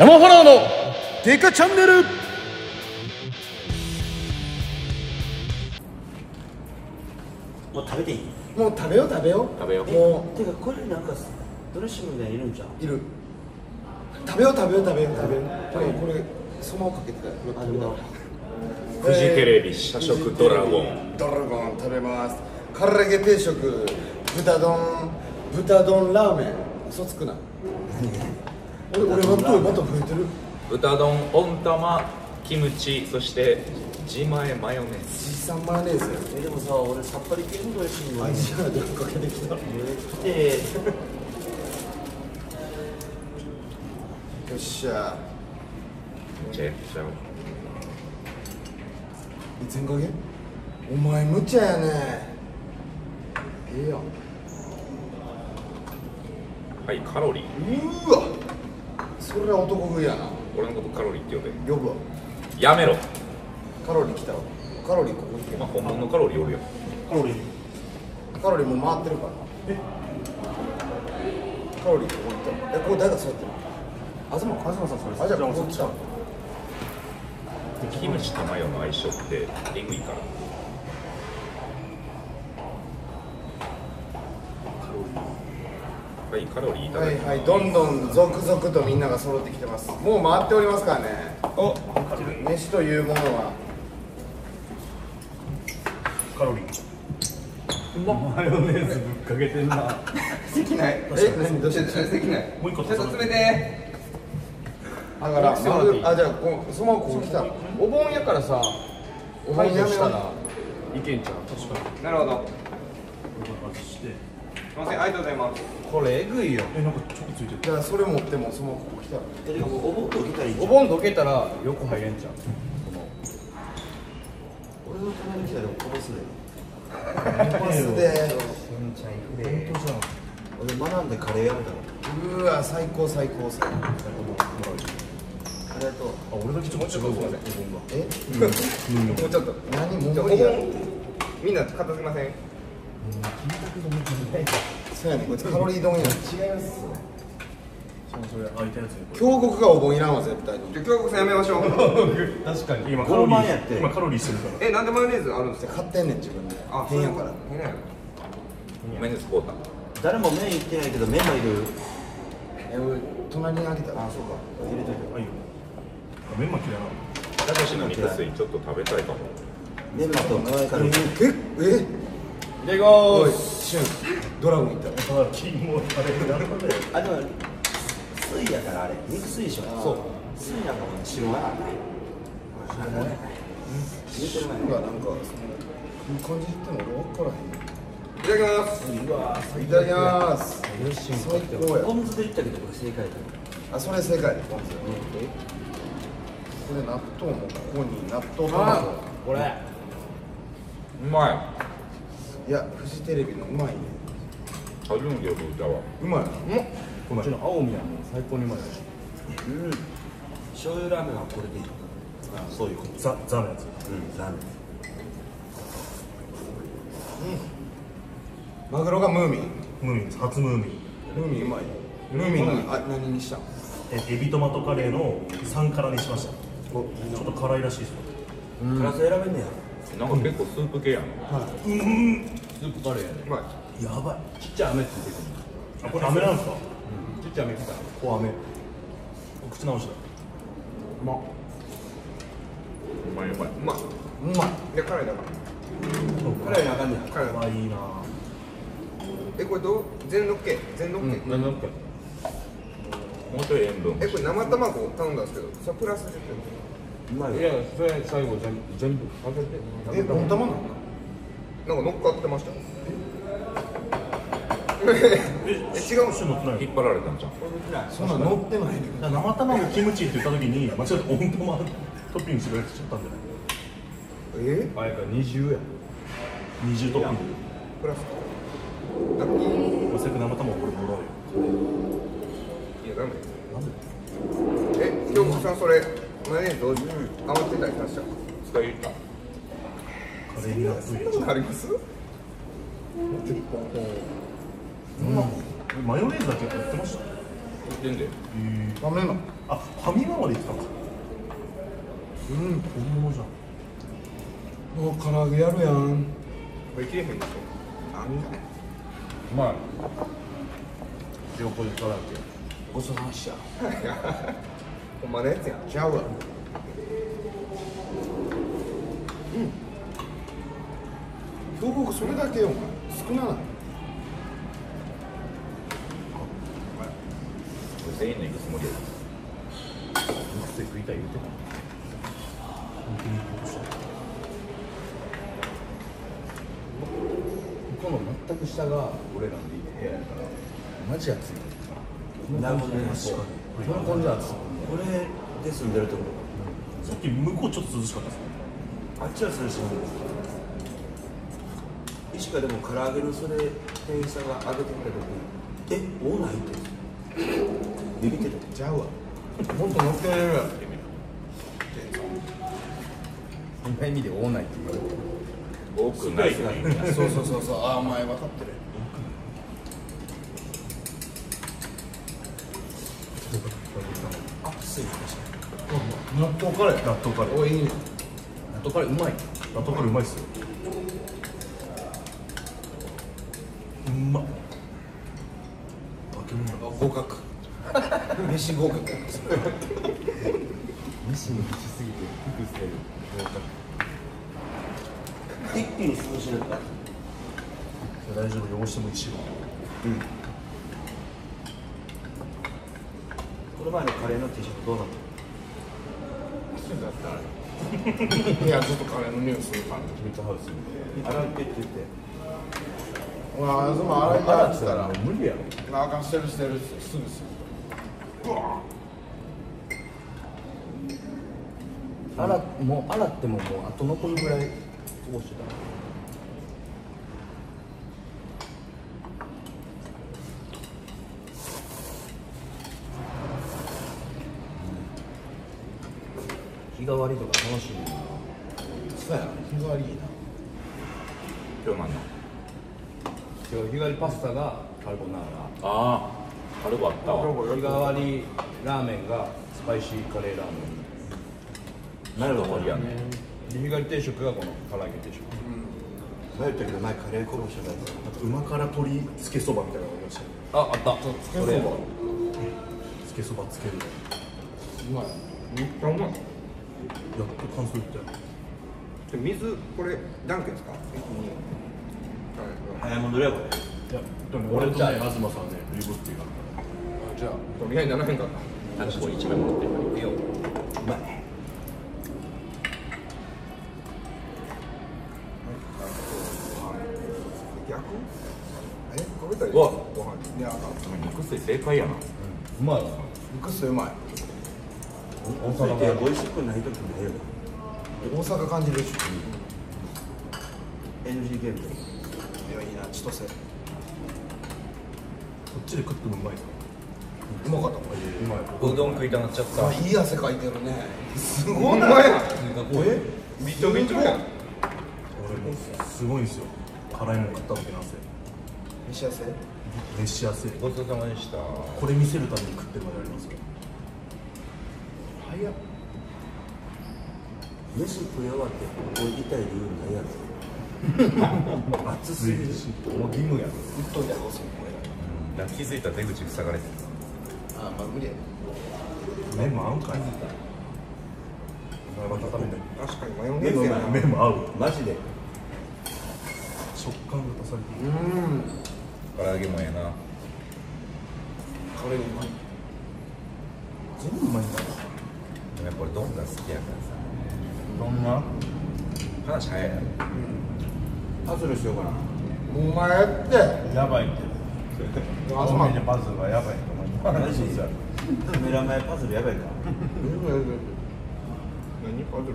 生フォローのデカチャンネル。もう食べていい？もう食べよう食べよう。食べよう。もてかこれなんかドレッシングみたいにいるんじゃんう？いる。食べよう食べよう食べよう食べよう。これこれそのままかけてたよこれあでもフジテレビ社食ドラゴン。ドラゴン食べます。唐揚げ定食。豚丼。豚丼ラーメン。嘘つくな俺俺納豆また増えてる。豚丼温玉キムチそして自前マヨネーズ。じさんマヨネーズえでもさ俺さっぱり系のドレッシング。あいつらでかけてきた。よでっしゃ。めちゃくちゃ全かけお前無茶やね。ええやん。はいカロリー。うわそれは男食いやな。俺のことカロリーって呼べ。呼ぶわ。やめろ。カロリー来たわ。カロリーここ行け。まあ本物のカロリーおるやんカロリー。カロリーもう回ってるからえ？カロリーここ行ったえここ誰が座ってる東東さんそれ。あじゃあここ来たキムチとマヨの相性ってえぐいからはいカロリーいただきますはいはいどんどん続々とみんなが揃ってきてます。もう回っておりますからね。お飯というものは。カロリー。マヨネーズぶっかけてんな。席ない。え何？どうして席ない。もう一個ちょっと詰めて。だからあじゃあこうそのままここ来た。お盆やからさお盆やめよう。いけんちゃう。確かになるほど。外してすいませんありがとうございます。これえぐいよ。えなんかちょっとついてる。じゃあそれ持ってもそのままここ来たらえでもお盆と来たらいいじゃんお盆どけたら横入れんちゃう。この俺の隣に来たらこぼすでパスで本当じゃん。俺学んでカレーやめたのうわ最高最高最高。ありがとうあ俺だけちょっと違うわえもうちょっと。何？もう無理や。盆。みんな片付けません？そうやねこいつカロリー丼や違いますそれ空いたやつにこ京極がお盆いらんわ絶対にじゃあ京極さんやめましょう。確かに今カロリ傲慢やってー今カロリーしてるからえなんでマヨネーズあるんですか買ってんねん自分であ変やから変やマヨネーズ買う。た誰も麺いってないけど麺もいるえ隣にあげたらあそう。か入れといてあいいよあメンマ嫌いなのたかしの肉水ちょっと食べたいかもメンマとカルビええでいおいこ俊。ドラゴンいったあでも水やからあれ肉水でしょ。そう。水なんかも白いあ入れて。る前うわなん。かそのいい感じ言っても俺分からへん。いただきますいただきます最高やポン酢で言ったけどこれ正解だよあそれ正解ポン酢これ納豆もここに納豆卵これうまいいやフジテレビのうまいね。初めてよく歌わうまい。こっちの青宮の最高にうまいうん。醤油ラーメンはこれでいいあそういうことザザのやつ。うんラーメンマグロがムーミン。ムーミン初ムーミン。ムーミンうまい。ムーミンのあ何にした？んえエビトマトカレーの3辛にしました。ちょっと辛いらしいですよ。プラス選べんねやなんか結構スープ系やん。スープカレーやで。うまい。やばい。ちっちゃい飴ついてくるあこれ飴なんですか？ちっちゃい飴来たこう飴。口直しだうまいうまい。うまい。うまい。で辛いだから。辛いなあかんねや。辛いあいいな。えこれどう？全のっけ全のっけ、何のっけもうちょい塩分えこれ生卵頼んだんですけどそれプラス10うまいわいや、それ最後全部全部かけて。え温玉なのなんか乗っかってましたえ？違う。ん一緒に乗ってないの引っ張られたんじゃんそんなん乗ってない生卵キムチって言った時に間違えて温玉トッピングしてくれてちゃったんじゃないえ？あれか二重や。二重トッピング。プラスラッキー。せっかく生卵これもらうよ。いやダメなんで？え京極さんそれマヨネーズ同時に余ってたりさせた。使い切った。カレーにな。あります？マヨネーズだけ売ってました？ってんでダメなのあファミマまで行ってたの？かうん。本物じゃん。もう唐揚げやるやん。これ切れへんでしょ。あんねうまい横で唐揚げごちそうさまでした ほんまのやつやん。ちゃうわ。うん。東北それだけよお前。少なない。全員の行くつもりや。肉食いたい言うこの全く下が俺らの部屋やからマジ暑い。なるほどねこの感じ暑いこれで住んでるってこ。さっき向こうちょっと涼しかったですあっちはそれし石川でも唐揚げのそれ店員さんが上げてきた時えオーナー入って。るビビってた。ちゃうわ。もっと乗ってる。やんそんな意味で多ないって言われてる。多くないそうそうそうそう。ああお前分かってるあ失礼しました納豆カレー？納豆カレー。おいいね。納豆カレーうまい。納豆カレーうまいっすよ。うまっ。化け物。だ合格。飯合格。西にしすぎて低くしてる。一気に涼しなった大丈夫汚してもいいし。この前のカレーの T シャツどうなった？いやずっとカレーの匂いする感じミートハウスみ洗ってって言ってうわその洗いってたらもう無理やろ。あかんしてるしてるすぐす洗っもう洗ってももう後残りぐらいこぼしてた替わりとか楽しみな。そうやな日替わりいいな。今日なんの今日日替わりパスタがカルボナーああカルボあったわ。ラ日替わりラーメンがスパイシーカレーラーメン。なるほどやねで日替わり定食がこの唐揚げ定食。迷ったけど前カレーこぼしたからあと旨辛鶏つけそばみたいなのがありました。よああった。つけそば。うつけそばつける。のまい。めっちゃうまいやっと感想言ったよで水これダンケですか早いもんどれやこれいやでも俺とね東さんはねブリブっていうからじゃあとりあえずな。らへん。かった私これ一枚持っていくようまい。逆え食べいいわご飯い肉水正解やなうまいわ肉水うまい大阪が美味しくない時もないよ大阪感じるでし。ょ NG ゲームでいやいいな千歳。こっちで食ってもうまいかうまかった。もんうまい。うどん食い。たなっちゃったあい。い汗かいてるね。すごいほんまやえびちょびちょやん俺すごいんですよ。辛いもん食った時の汗飯汗熱し汗ごちそうさまでした。これ見せるために食ってるまでありますよ早っ飯食い終わってここ行きたい理由ないやろ。暑すぎる。しもう義務やろ。言っといたらどうすんの俺ら気づいた出口塞がれてあまあ無理や。ね麺も合うんかい。また食べて確かにマヨネーズやな麺も合う。マジで。食感が足されている。うん。唐揚げもええな。カレーうまい。全部うまいんだ。なでもやっぱ俺どんが好きやからさ。どんな？話早いやろパズルしようかな。お前やって。やばいって。あそう。なんだパズルはやばいと思います。メラ前パズルやばいか。何パズル？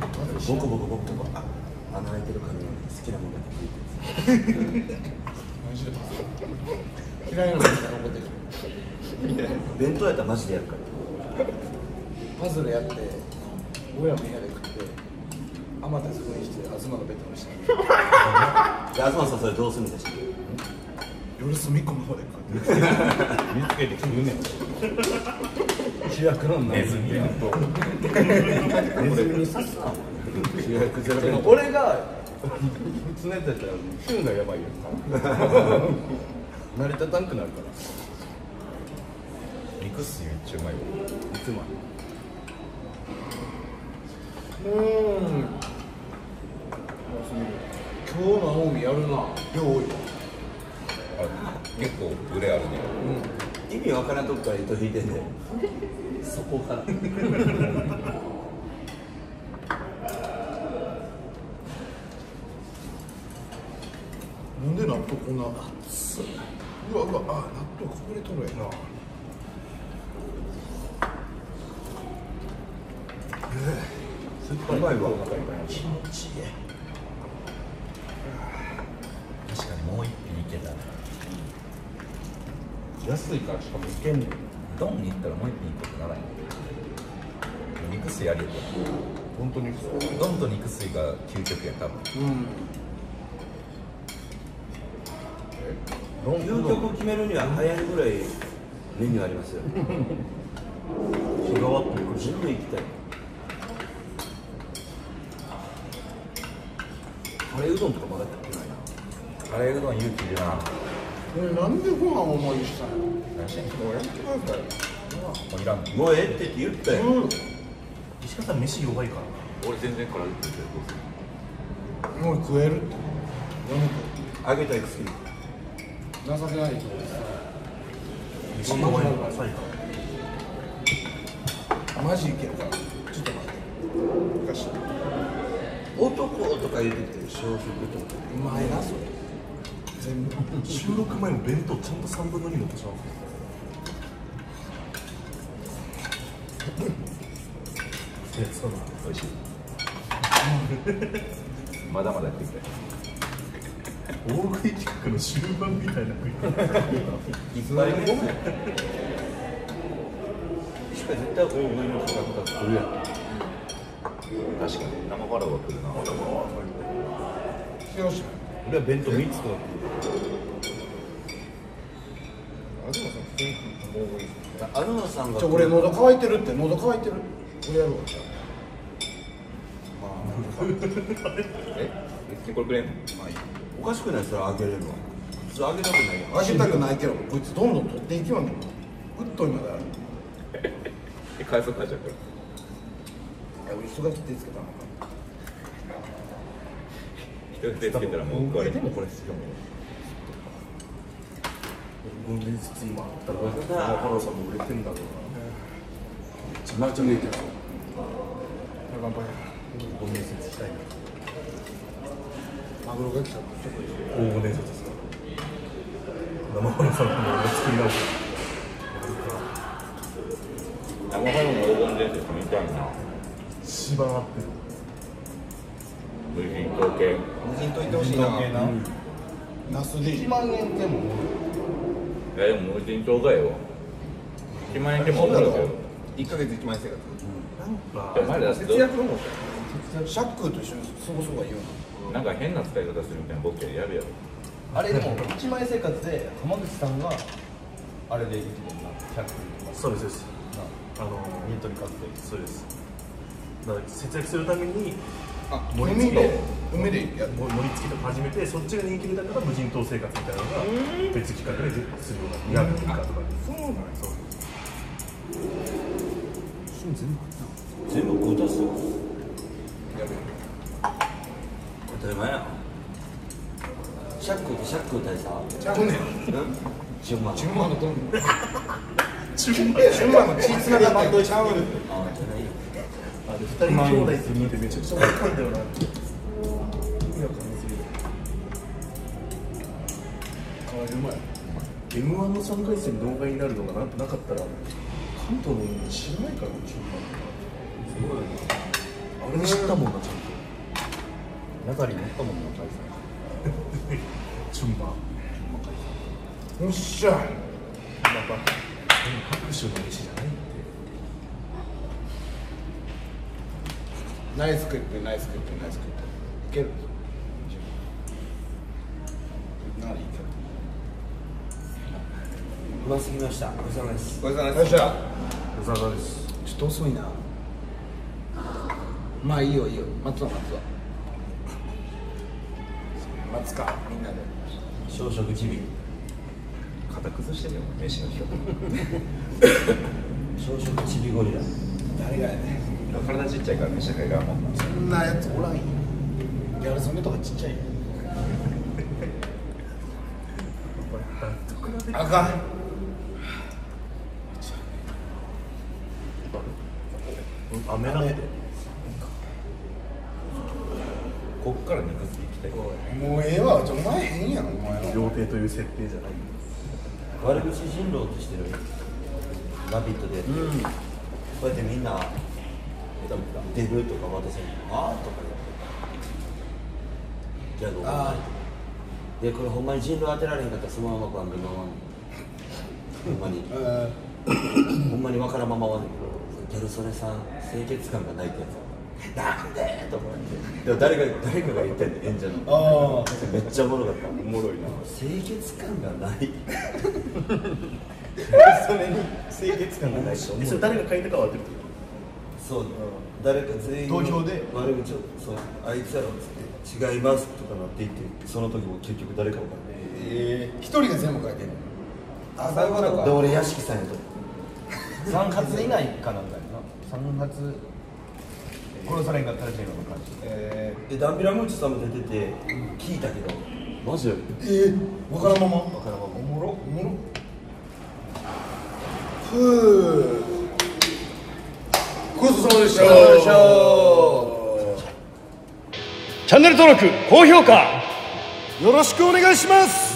ボコボコボコボコあ穴開いてる紙好きなものだけ食いて。マ ジでパス嫌いなのが残ってる弁当やったらマジでやるからパズルやって親も部屋で食って余ったやつふりして東のベッドにしたで東さんそれどうするんでした夜隅っこの方で食って見つけて食うねん主役のネズミやとネズミに刺すか主役じゃなくて俺が普通のやつやったら旬がやばいよ成り立たんくなるから。肉水めっちゃうまいわ。いつも。うん。今日の青みやるな。量多いわ。あ結構ブレあるね。意味わからんとこから糸引いてんねそこから なんで納豆こんな熱い。うわうわあ納豆こぼれとるやな。うまいわ気持ちいい。確かにもう一品いけたね。安いからしかもいけんねんドンに行ったらもう一品行くことならんよ肉水ありやった本当に。ドンと肉水が究極や多分。ロン究極を決めるには早いぐらいメニューありますよ日替わってる自分で行きたいカレーうどんとかまだ食ってないな。カレーうどん勇気いるなこれなんでご飯お前にしたの何してんのもうやってくださいもういらん。もうええってって言ったよ、石川さん飯弱いからな俺全然から食ってるどうするもう食えるって。やめて揚げたい好き情けないけど飯弱いのが浅いからマジいけるか？ちょっと待って。昔男とか？言ってて小食とか？うまいなそれ全部収録前も弁当ちゃんと3分の2持ってしまうそうだ美味しいまだまだ食いたい大食い企画の終盤みたいな。食い方いっぱいねしか絶対大食いの人がとか来るや確かに生ファラは来るなよし俺は弁当3つとかあでもさ普通にもういアルナさん。が俺喉乾いてるって喉乾いてる俺やるわじゃええこれくれん。のまあいいおかしくないそれ普通揚げたくないやんあ揚げたくないけどこいつどんどん取っていきまんねんふっといまである。え海藻かじゃあこれいや俺人が切ってつけたのか。人でつけたらもうこれでもこれしかも分連説今あったらさんも売れてんだろうなちまちゃめいてる乾杯分連説したいなマグロが来た黄金伝説ですか生ファラオさんの俺作り直す生ファラオの黄金伝説みたいな一番合ってる。無人島系無人島行ってほしいなナスで1万円でもいやでも無人島がよ1万円でも思うよ1ヶ月1万円生活なんか節約のもシャックと一緒に過ごそうがいいよなんか変な使い方するみたいなボケやるやろ。あれでも1万円生活で浜口さんがあれでいくもんな100とか。そうですそうです。あのニトリ買って。そうです。だから節約するためにあ盛り付け。海で？海でや盛り付けとか始めてそっちが人気出たから無人島生活みたいなのが別企画でするようなヤグイカとかそうなんやそう。全部食うたっすよ当たり前やん。シャックとシャック大佐。ちゃうねん。順番。順番のどん中盤順番。の血つながってるちゃうねんあじゃないよ。あれ二人兄弟。って見てめちゃくちゃ分かんだよな意味わかんなすぎるあれうまい m 1の3回戦動画になるのがななかったら関東の人知らないから中盤すごいあれで知ったもんなちゃんと中に乗ったもんな海順番よっしゃまた拍手の飯じゃないって。ナイスクリップナイスクリップナイスクリップいける？ならいいけどますぎました。お疲れ様です。ごちそうさまでです。ちょっと遅いな。まあいいよいいよ。待つわ待つわ待つか。みんなで。小食ちび肩崩してるよ飯の日は 小食ちびゴリラ。誰がやね体ちっちゃいから飯の日がもうそんなやつおらんよ。ギャル曽根とかちっちゃいよ。あかん。雨なんてこっから肉付き行きたいもうええわ。ちょお前変やんお前は。料亭という設定じゃない。悪口人狼ってしてる「ラビット!」で、こうやってみんなデブとか渡せるああとか言って。ギャグを。あでこれほんまに人狼当てられへんかったらそのまま番組回んほんまに。えほんまに分からんまま終わんねんけど。ギャル曽根さん清潔感がないってやつなんで？とか言って。でも誰が誰かが言ってん演者の。ああ。めっちゃおもろかった。おもろいな。清潔感がない。それに清潔感がないそれ誰が書いたかは当てるってこそう、誰か全員投票で？悪口をそうあいつやろっつって違いますとかなっていってその時も結局誰か分かんない。ええ一人が全部書いてんの？あそういうことでか俺屋敷さんやと3発以内かなんだよな。3発殺されんかったらジェノの感じえでダンビラムーチさんも出てて聞いたけど。マジで？ー、えー、わからんまま。分からんまま。おもろ。おもろ。ふうごちそうさまでした。チャンネル登録高評価。よろしくお願いします